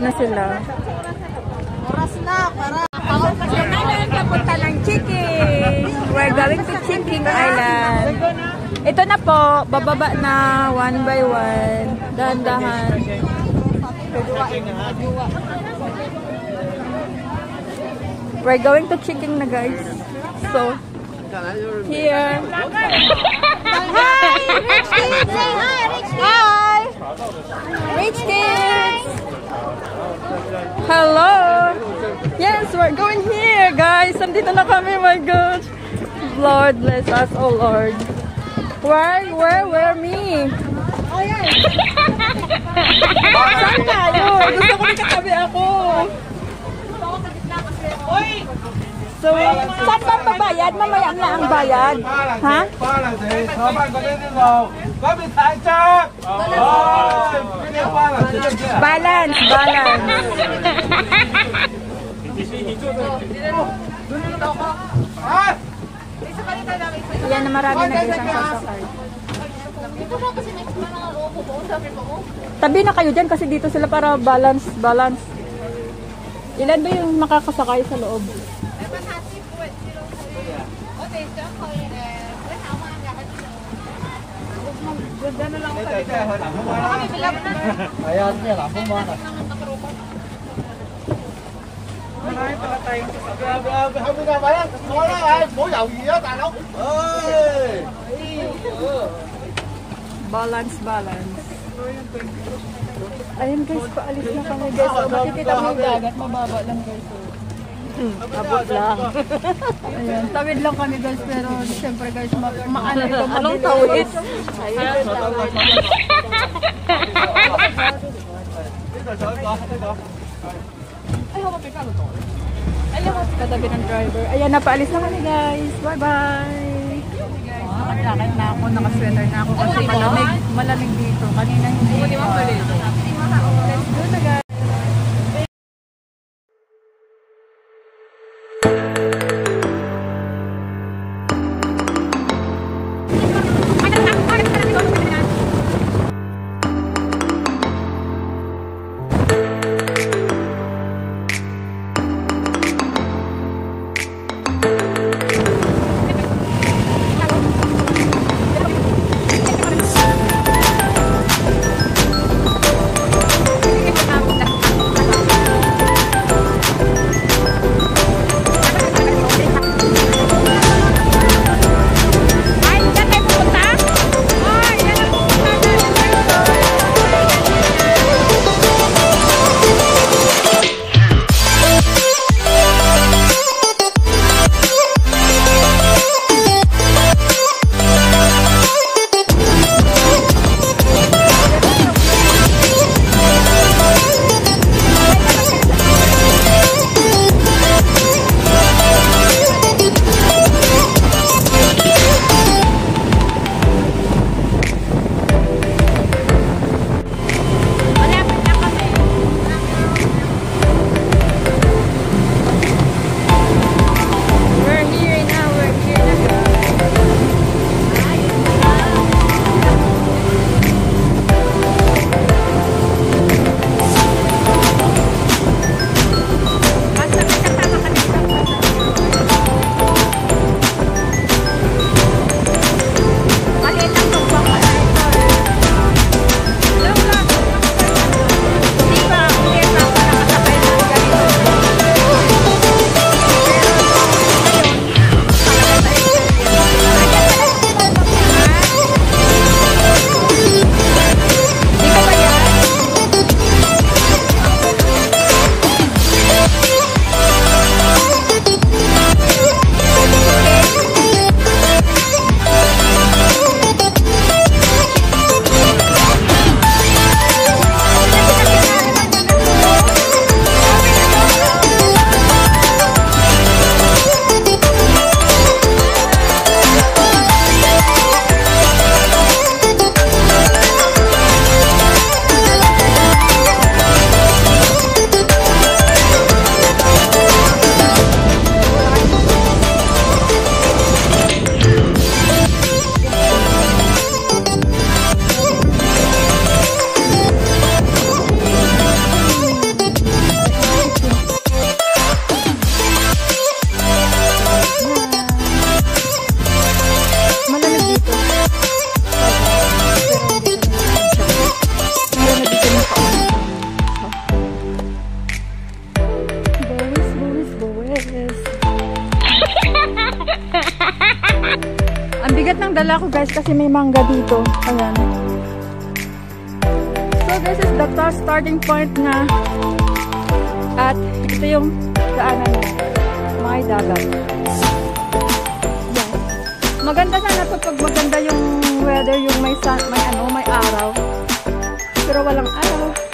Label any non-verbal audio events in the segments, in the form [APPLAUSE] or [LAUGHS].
na sila. Oras na, para. Ngayon, papunta ng Chiking. We're going to Chiking Island. Ito na po, bababa na one by one. Dahan-dahan. We're going to Chiking na guys. So, here. Hi! Rich Kids! Say hi, Rich Kids! Hi! Rich Kids! Hello! Yes, we're going here, guys. Nandito na kami, my God. Lord, bless us, oh Lord. Where, where, where me? Oh, yan. Saan tayo? Gusto ko katabi ako. So, saan ba babayad? Mamaya na ang bayad. Ha? 巴 Gamit sa atsak! Balance! Balance! Yan na marami na isang salsa card. Tabi na kayo dyan kasi dito sila para balance, balance. Ilan ba yung makakasakay sa loob? Okay, so I'm calling it. Ayan, may lapong ba na? Không biết đâu bé, nói đó ai, bố giàu gì đó tài lắm Ê Balance, balance Ayan guys, paalis na kami guys. Makikita mo yung dagat, mababa lang guys. Abot lang. Ayan, tawid lang kami guys, pero siyempre guys, ma maano ito, Anong tawid? Ayun, tawid. Katabi ng driver. Ayan, napaalis na kami guys. Bye-bye. Nakajakit na ako, nakasweater na ako kasi malamig, malamig dito. Kanina hindi. Let's go na guys. Pala ako guys kasi may mangga dito. Ayan. So this is the starting point na at ito yung daanan. May dagat. Yan. Maganda sana to pag maganda yung weather, yung may sun, may ano, may araw. Pero walang araw.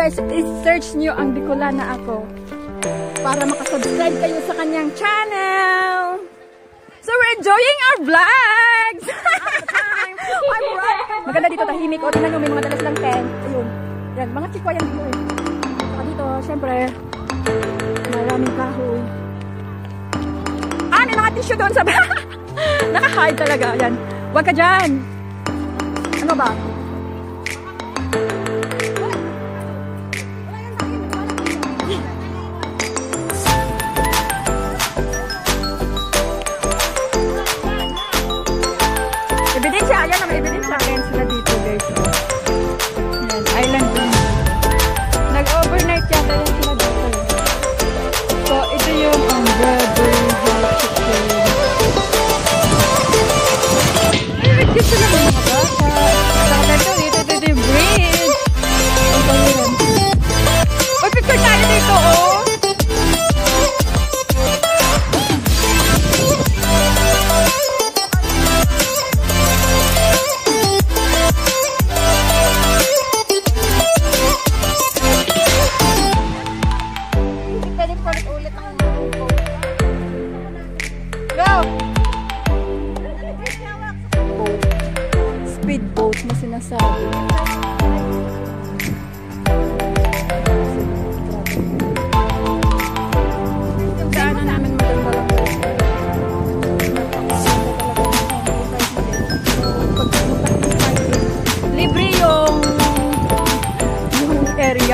Guys, i-search nyo ang Bicolana ako. Para makasubscribe kayo sa kanyang channel. So we're enjoying our vlogs! [LAUGHS] I'm right. Maganda dito, tahimik. O, tingnan nyo, may mga dalas lang tent. Ayun. Yan, mga chikwa yan dito eh. Saka dito, syempre, maraming kahoy. Ah, may mga tissue doon sa... [LAUGHS] Naka-hide talaga. Yan. Huwag ka dyan. Ano ba?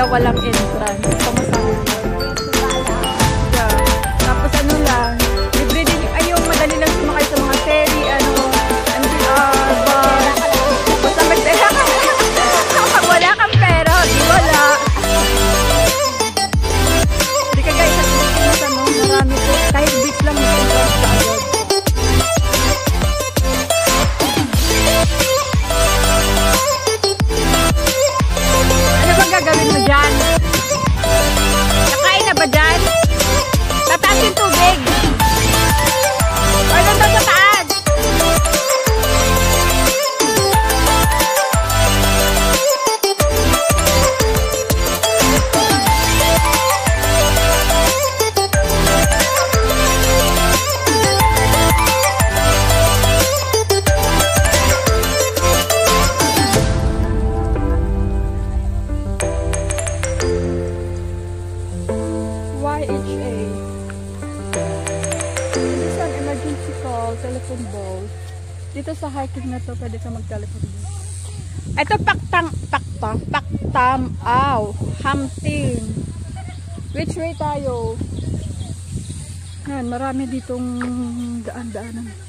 Walang entrance. Telephone ball. Dito sa hiking na to, pwede ka mag-telephone ball. Ito, paktang, paktang, paktam, aw, hamting. Which way tayo? Yan, marami ditong daan-daanan.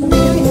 Aray ko. Ate Chaing. Hello.